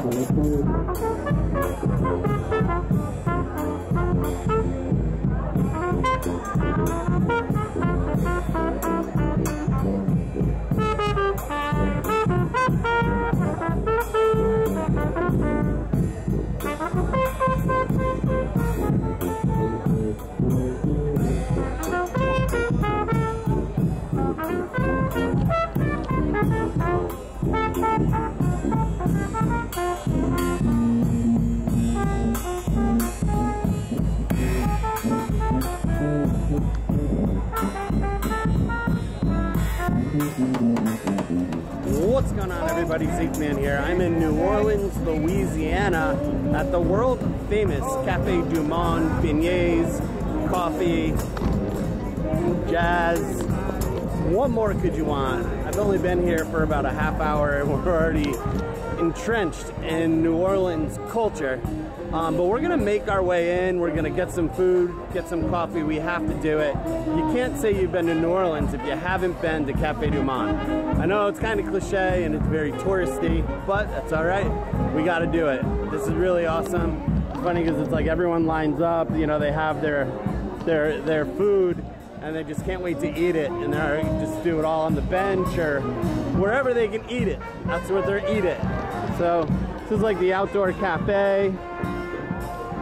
よろしくお。What's going on everybody, Zeekman here. I'm in New Orleans, Louisiana at the world famous Cafe Du Monde, beignets, coffee, jazz. What more could you want? I've only been here for about a half hour and we're already entrenched in New Orleans culture. Um, but we're gonna make our way in. We're gonna get some food, get some coffee. We have to do it. You can't say you've been to New Orleans if you haven't been to Cafe Du Monde. I know it's kind of cliche and it's very touristy, but that's all right. We gotta do it. This is really awesome. It's funny because it's like everyone lines up. You know, they have their their their food and they just can't wait to eat it and they're just do it all on the bench or wherever they can eat it. That's what they're eating. So this is like the outdoor cafe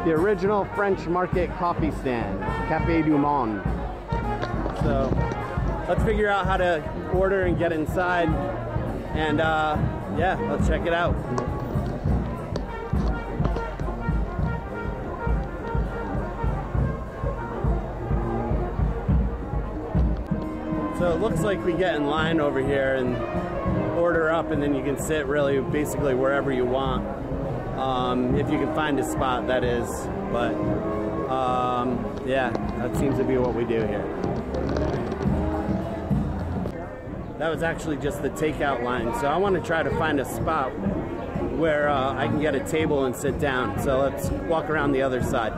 the original French market coffee stand Cafe Du Monde. So let's figure out how to order and get inside. And uh, yeah let's check it out So it looks like we get in line over here and order up and then you can sit really basically wherever you want. Um, if you can find a spot, that is. But um, yeah, that seems to be what we do here. That was actually just the takeout line. So I want to try to find a spot where uh, I can get a table and sit down. So let's walk around the other side.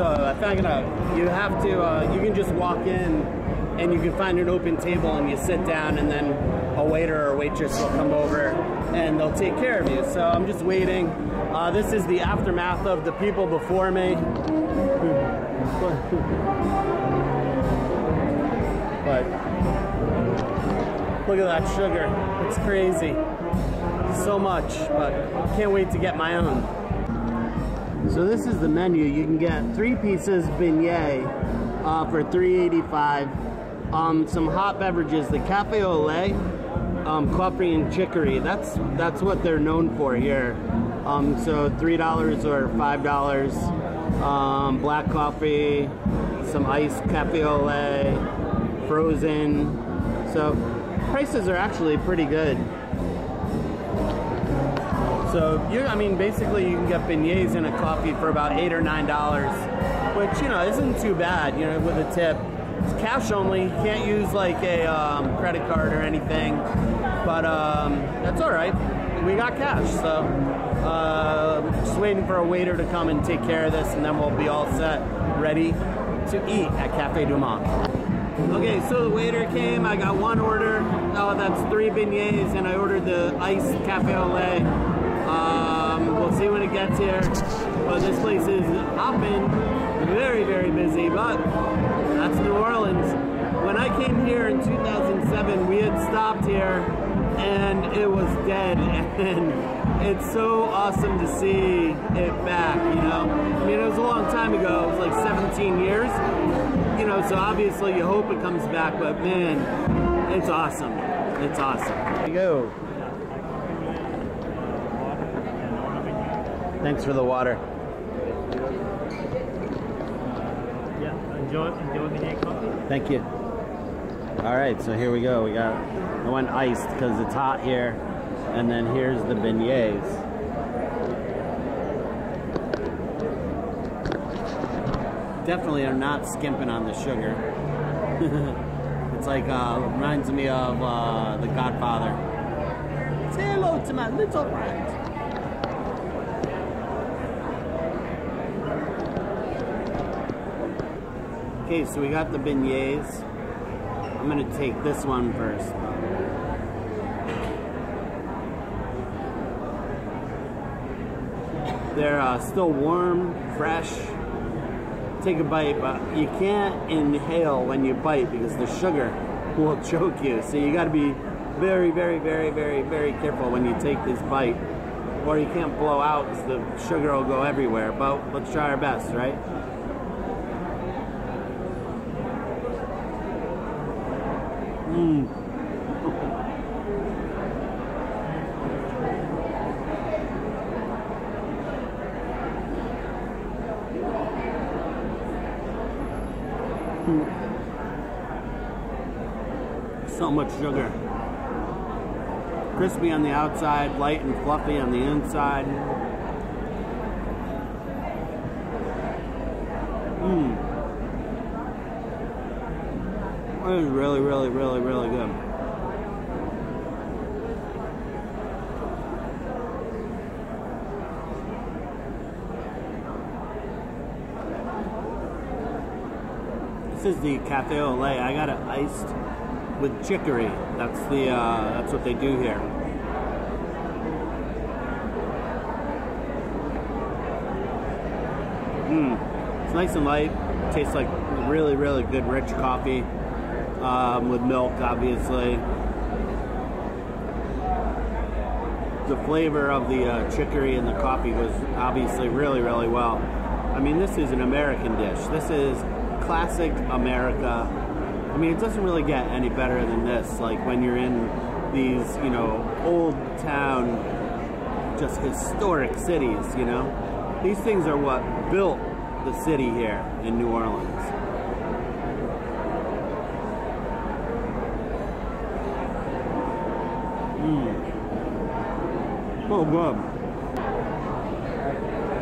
So I think uh, you have to, uh, you can just walk in and you can find an open table and you sit down and then a waiter or waitress will come over and they'll take care of you. So I'm just waiting. Uh, this is the aftermath of the people before me. but look at that sugar. It's crazy. So much, but can't wait to get my own. So this is the menu. You can get three pieces beignet uh, for $3.85. Um, some hot beverages, the Cafe au lait, um, coffee and chicory. That's that's what they're known for here. Um, so three dollars or five dollars. Um, black coffee, some iced cafe au lait, frozen. So prices are actually pretty good. So you, I mean, basically you can get beignets and a coffee for about eight or nine dollars, which you know isn't too bad. You know, with a tip. It's cash only. You can't use like a um, credit card or anything, but um, that's all right. We got cash, so uh, just waiting for a waiter to come and take care of this, and then we'll be all set, ready to eat at Cafe Du Monde. Okay, so the waiter came. I got one order. Oh, that's three beignets, and I ordered the iced cafe au lait. Um, we'll see when it gets here. But this place is hopping, very, very busy. But that's New Orleans. When I came here in 2007, we had stopped here, and it was dead. And it's so awesome to see it back. You know, I mean, it was a long time ago. It was like 17 years you know, so obviously you hope it comes back, but man, it's awesome. It's awesome. There you go. Thanks for the water. Yeah, enjoy, enjoy the coffee. Thank you. All right, so here we go. We got, I went iced because it's hot here. And then here's the beignets. definitely are not skimping on the sugar. it's like, uh, reminds me of uh, The Godfather. Say hello to my little friend. Okay, so we got the beignets. I'm gonna take this one first. They're uh, still warm, fresh. Take a bite, but you can't inhale when you bite because the sugar will choke you. So you got to be very, very, very, very, very careful when you take this bite, or you can't blow out because the sugar will go everywhere. But let's try our best, right? Mmm. So much sugar. Crispy on the outside, light and fluffy on the inside. Mmm. It is really, really, really, really good. This is the cafe au lait. I got it iced with chicory. That's the uh, that's what they do here. Mmm. It's nice and light. Tastes like really, really good rich coffee um, with milk, obviously. The flavor of the uh, chicory and the coffee was obviously really, really well. I mean, this is an American dish. This is classic America. I mean, it doesn't really get any better than this. Like when you're in these, you know, old town, just historic cities, you know? These things are what built the city here in New Orleans. Oh, good.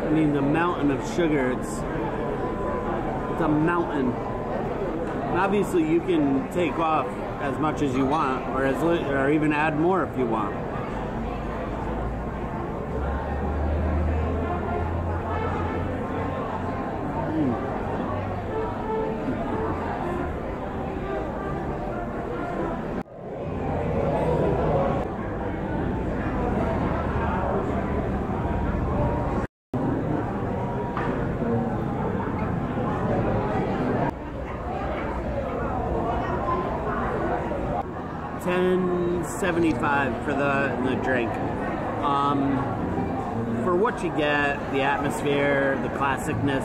I mean, the mountain of sugar, it's, it's a mountain. And obviously, you can take off as much as you want, or as or even add more if you want. Ten seventy five for the the drink. Um, for what you get, the atmosphere, the classicness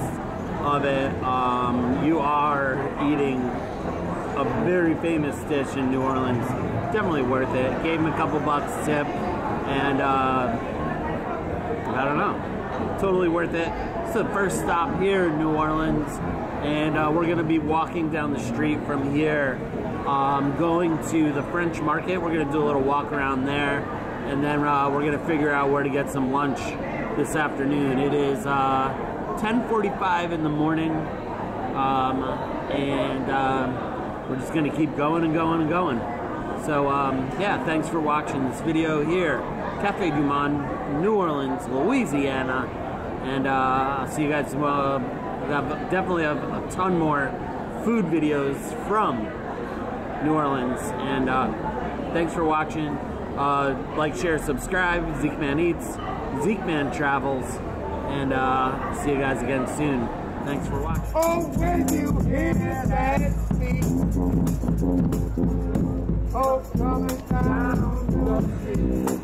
of it, um, you are eating a very famous dish in New Orleans. Definitely worth it. Gave him a couple bucks tip, and uh, I don't know, totally worth it. It's the first stop here in New Orleans, and uh, we're gonna be walking down the street from here um, going to the French market. We're going to do a little walk around there, and then uh, we're going to figure out where to get some lunch this afternoon. It is uh, 10:45 in the morning, um, and uh, we're just going to keep going and going and going. So um, yeah, thanks for watching this video here, Cafe Du Monde, New Orleans, Louisiana, and uh, I'll see you guys. Well, definitely have a ton more food videos from New Orleans. And uh, thanks for watching. Uh, like, share, subscribe. Zeekman Eats, Zeekman Travels. And uh, see you guys again soon. Thanks for watching. Oh, when you hear that beat, oh, coming down the street.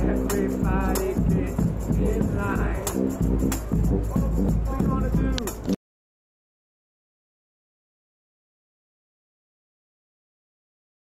Everybody in line.